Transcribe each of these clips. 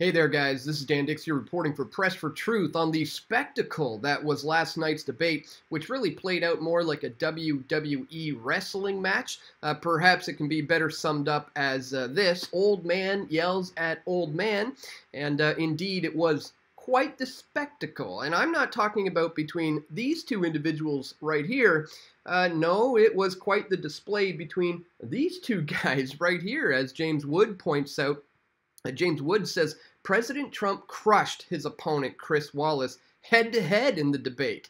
Hey there, guys. This is Dan Dicks reporting for Press for Truth on the spectacle that was last night's debate, which really played out more like a WWE wrestling match. Uh, perhaps it can be better summed up as uh, this Old man yells at old man. And uh, indeed, it was quite the spectacle. And I'm not talking about between these two individuals right here. Uh, no, it was quite the display between these two guys right here, as James Wood points out. James Wood says President Trump crushed his opponent, Chris Wallace, head to head in the debate.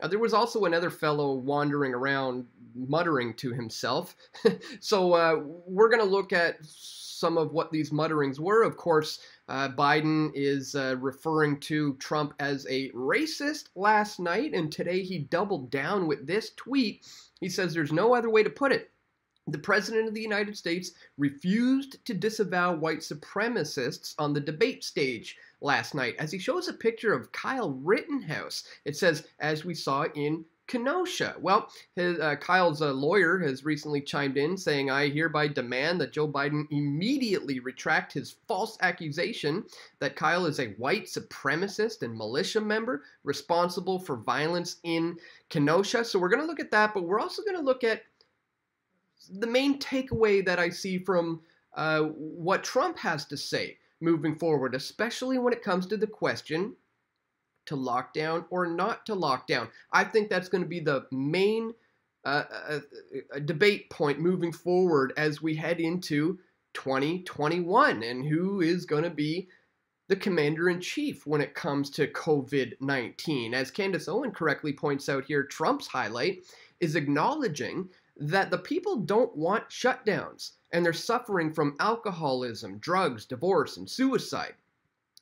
Uh, there was also another fellow wandering around muttering to himself. so uh, we're going to look at some of what these mutterings were. Of course, uh, Biden is uh, referring to Trump as a racist last night, and today he doubled down with this tweet. He says there's no other way to put it. The President of the United States refused to disavow white supremacists on the debate stage last night as he shows a picture of Kyle Rittenhouse. It says, as we saw in Kenosha. Well, his, uh, Kyle's uh, lawyer has recently chimed in saying, I hereby demand that Joe Biden immediately retract his false accusation that Kyle is a white supremacist and militia member responsible for violence in Kenosha. So we're going to look at that, but we're also going to look at the main takeaway that I see from uh, what Trump has to say moving forward, especially when it comes to the question to lockdown or not to lockdown. I think that's going to be the main uh, uh, uh debate point moving forward as we head into 2021 and who is going to be the commander in chief when it comes to COVID 19. As Candace Owen correctly points out here, Trump's highlight is acknowledging that the people don't want shutdowns and they're suffering from alcoholism, drugs, divorce, and suicide.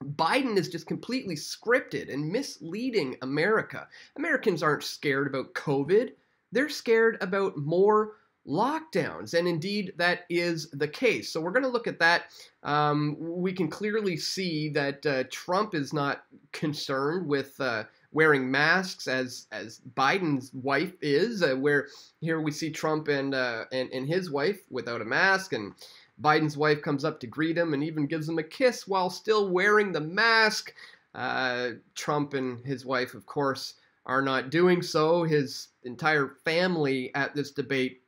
Biden is just completely scripted and misleading America. Americans aren't scared about COVID, they're scared about more lockdowns. And indeed, that is the case. So we're going to look at that. Um, we can clearly see that uh, Trump is not concerned with. Uh, wearing masks as as Biden's wife is. Uh, where here we see Trump and, uh, and and his wife without a mask, and Biden's wife comes up to greet him and even gives him a kiss while still wearing the mask. Uh, Trump and his wife, of course, are not doing so. His entire family at this debate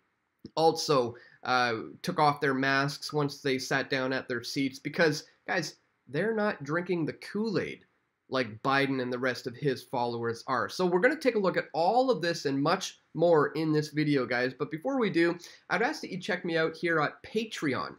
also uh, took off their masks once they sat down at their seats because, guys, they're not drinking the Kool Aid like Biden and the rest of his followers are. So we're going to take a look at all of this and much more in this video, guys. But before we do, I'd ask that you check me out here at Patreon.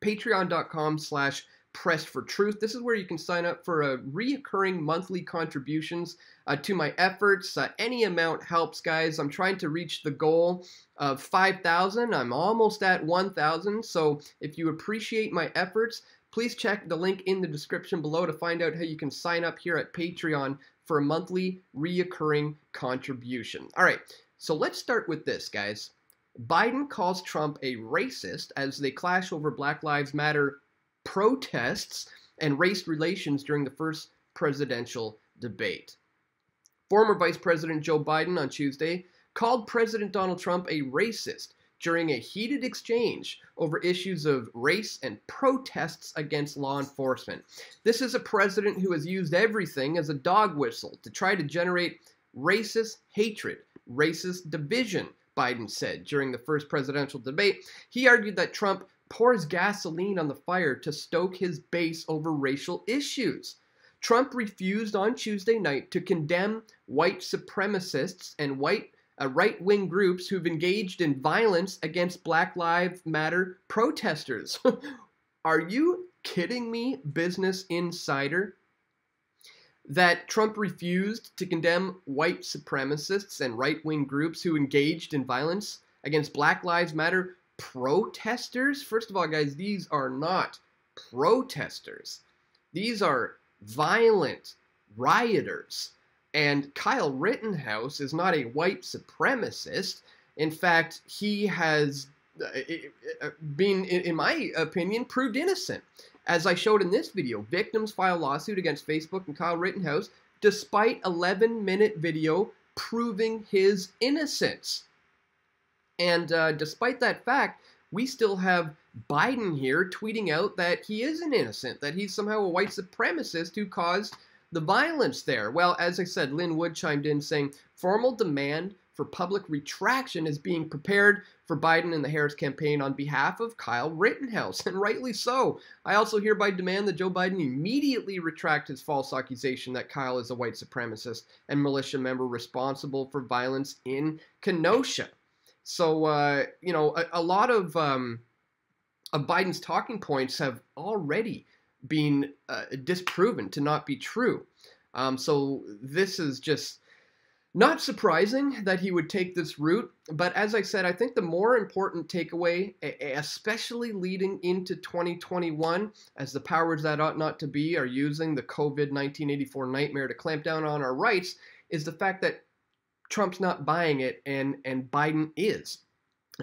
Patreon.com slash Press for Truth. This is where you can sign up for a reoccurring monthly contributions uh, to my efforts. Uh, any amount helps, guys. I'm trying to reach the goal of 5,000. I'm almost at 1,000. So if you appreciate my efforts, Please check the link in the description below to find out how you can sign up here at Patreon for a monthly reoccurring contribution. All right, so let's start with this, guys. Biden calls Trump a racist as they clash over Black Lives Matter protests and race relations during the first presidential debate. Former Vice President Joe Biden on Tuesday called President Donald Trump a racist during a heated exchange over issues of race and protests against law enforcement. This is a president who has used everything as a dog whistle to try to generate racist hatred, racist division, Biden said during the first presidential debate. He argued that Trump pours gasoline on the fire to stoke his base over racial issues. Trump refused on Tuesday night to condemn white supremacists and white uh, right wing groups who've engaged in violence against Black Lives Matter protesters. Are you kidding me, Business Insider? That Trump refused to condemn white supremacists and right wing groups who engaged in violence against Black Lives Matter protesters? First of all, guys, these are not protesters, these are violent rioters. And Kyle Rittenhouse is not a white supremacist. In fact, he has uh, uh, been, in my opinion, proved innocent. As I showed in this video, victims file lawsuit against Facebook and Kyle Rittenhouse despite 11 minute video proving his innocence. And uh, despite that fact, we still have Biden here tweeting out that he isn't innocent, that he's somehow a white supremacist who caused the violence there. Well, as I said, Lin Wood chimed in saying formal demand for public retraction is being prepared for Biden and the Harris campaign on behalf of Kyle Rittenhouse, and rightly so. I also hereby demand that Joe Biden immediately retract his false accusation that Kyle is a white supremacist and militia member responsible for violence in Kenosha. So, uh, you know, a, a lot of, um, of Biden's talking points have already been uh, disproven to not be true. Um, so this is just not surprising that he would take this route, but as I said, I think the more important takeaway, especially leading into 2021, as the powers that ought not to be are using the COVID 1984 nightmare to clamp down on our rights, is the fact that Trump's not buying it and, and Biden is.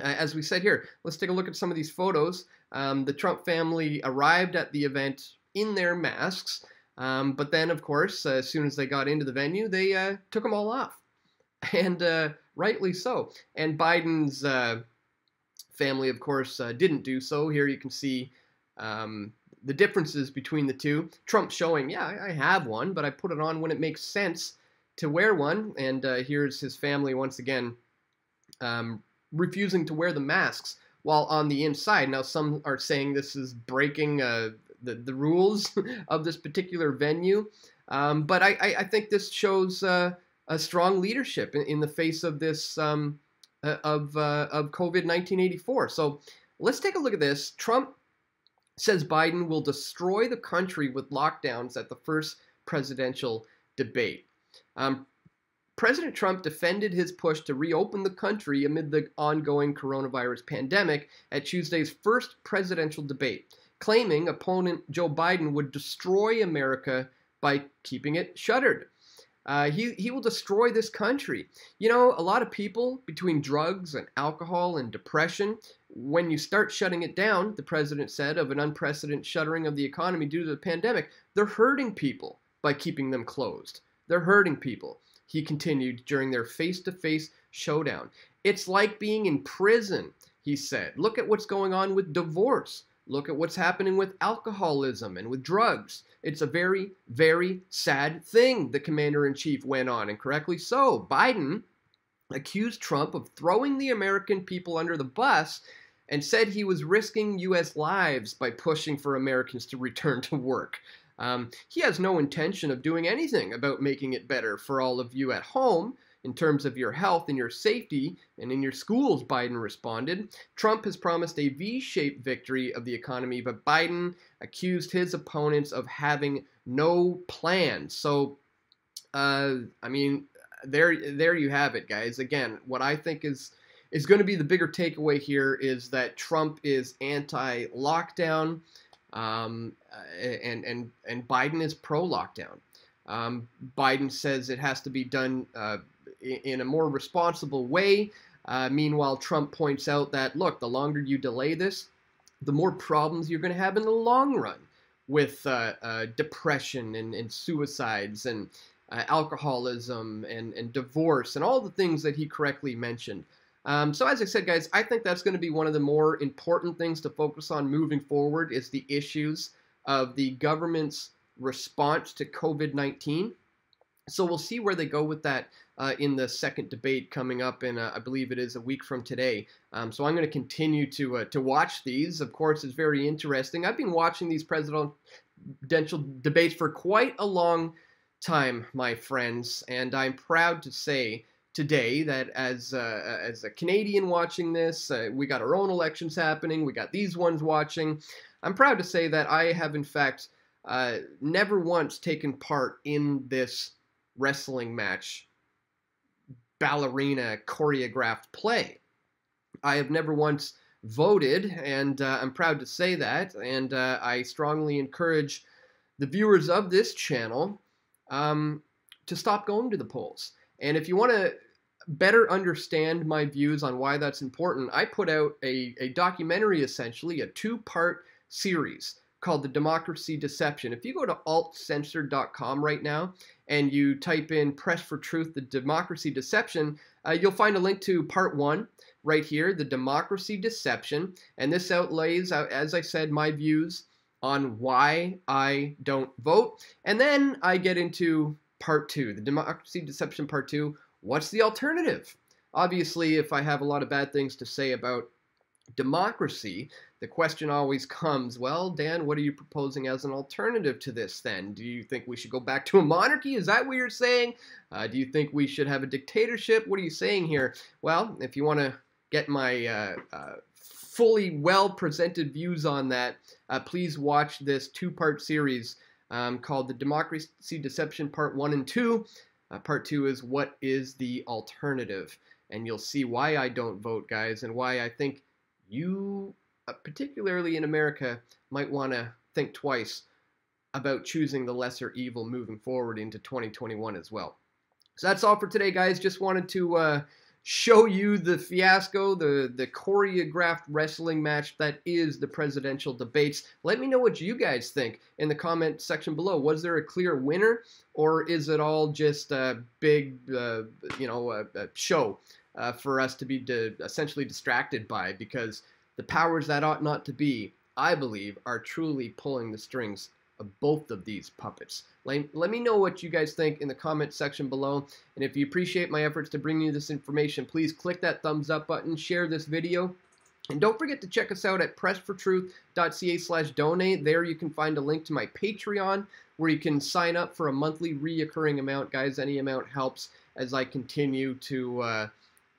As we said here, let's take a look at some of these photos. Um, the Trump family arrived at the event in their masks. Um, but then, of course, uh, as soon as they got into the venue, they uh, took them all off, and uh, rightly so. And Biden's uh, family, of course, uh, didn't do so. Here you can see um, the differences between the two. Trump showing, yeah, I have one, but I put it on when it makes sense to wear one. And uh, here's his family once again um, refusing to wear the masks while on the inside. Now, some are saying this is breaking the, the rules of this particular venue. Um, but I, I, I, think this shows uh, a strong leadership in, in the face of this um, uh, of uh, of COVID 1984. So let's take a look at this. Trump says Biden will destroy the country with lockdowns at the first presidential debate. Um, President Trump defended his push to reopen the country amid the ongoing coronavirus pandemic at Tuesday's first presidential debate claiming opponent Joe Biden would destroy America by keeping it shuttered. Uh, he, he will destroy this country. You know, a lot of people between drugs and alcohol and depression, when you start shutting it down, the president said, of an unprecedented shuttering of the economy due to the pandemic, they're hurting people by keeping them closed. They're hurting people, he continued during their face to face showdown. It's like being in prison, he said. Look at what's going on with divorce. Look at what's happening with alcoholism and with drugs. It's a very, very sad thing, the commander in chief went on, and correctly so. Biden accused Trump of throwing the American people under the bus and said he was risking U.S. lives by pushing for Americans to return to work. Um, he has no intention of doing anything about making it better for all of you at home in terms of your health and your safety and in your schools, Biden responded. Trump has promised a V shaped victory of the economy, but Biden accused his opponents of having no plan. So, uh, I mean, there, there you have it, guys. Again, what I think is is going to be the bigger takeaway here is that Trump is anti-lockdown, um, and and and Biden is pro-lockdown. Um, Biden says it has to be done uh, in a more responsible way. Uh, meanwhile, Trump points out that, look, the longer you delay this, the more problems you're going to have in the long run with uh, uh, depression and, and, suicides and uh, alcoholism and, and divorce and all the things that he correctly mentioned. Um, so as I said, guys, I think that's going to be one of the more important things to focus on moving forward is the issues of the government's response to COVID-19. So we'll see where they go with that uh, in the second debate coming up in, uh, I believe it is a week from today. Um, so I'm going to continue to uh, to watch these. Of course, it's very interesting. I've been watching these presidential debates for quite a long time, my friends, and I'm proud to say today that as uh, as a Canadian watching this, uh, we got our own elections happening. We got these ones watching. I'm proud to say that I have in fact uh, never once taken part in this wrestling match ballerina choreographed play. I have never once voted, and uh, I'm proud to say that, and uh, I strongly encourage the viewers of this channel um, to stop going to the polls. And if you want to better understand my views on why that's important, I put out a, a documentary, essentially, a two part series called The Democracy Deception. If you go to altcensored.com right now and you type in Press for Truth, The Democracy Deception, uh, you'll find a link to part one, right here, the democracy deception, and this outlays, uh, as I said, my views on why I don't vote. And then I get into part two, the democracy deception part two. What's the alternative? Obviously, if I have a lot of bad things to say about democracy, the question always comes, well, Dan, what are you proposing as an alternative to this then? Do you think we should go back to a monarchy? Is that what you're saying? Uh, do you think we should have a dictatorship? What are you saying here? Well, if you want to get my uh, uh, fully well presented views on that, uh, please watch this two part series um, called The Democracy Deception Part 1 and 2. Uh, part 2 is What is the Alternative? And you'll see why I don't vote, guys, and why I think you, uh, particularly in America, might want to think twice about choosing the lesser evil moving forward into 2021 as well. So that's all for today, guys. Just wanted to uh, show you the fiasco, the, the choreographed wrestling match that is the presidential debates. Let me know what you guys think in the comment section below. Was there a clear winner, or is it all just a big, uh, you know, a, a show uh, for us to be essentially distracted by? Because the powers that ought not to be, I believe, are truly pulling the strings of both of these puppets. Let, let me know what you guys think in the comment section below. And if you appreciate my efforts to bring you this information, please click that thumbs up button, share this video, and don't forget to check us out at pressfortruth.ca slash donate. There you can find a link to my Patreon where you can sign up for a monthly reoccurring amount. Guys, any amount helps as I continue to uh,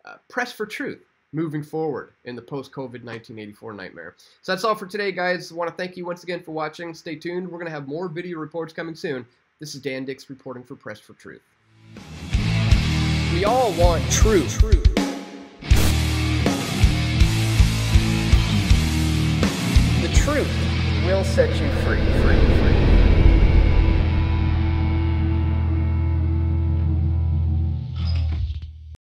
uh, press for truth moving forward in the post-COVID 1984 nightmare. So that's all for today, guys. I want to thank you once again for watching. Stay tuned. We're going to have more video reports coming soon. This is Dan Dicks reporting for Press for Truth. We all want truth. truth. The truth will set you free. free, free.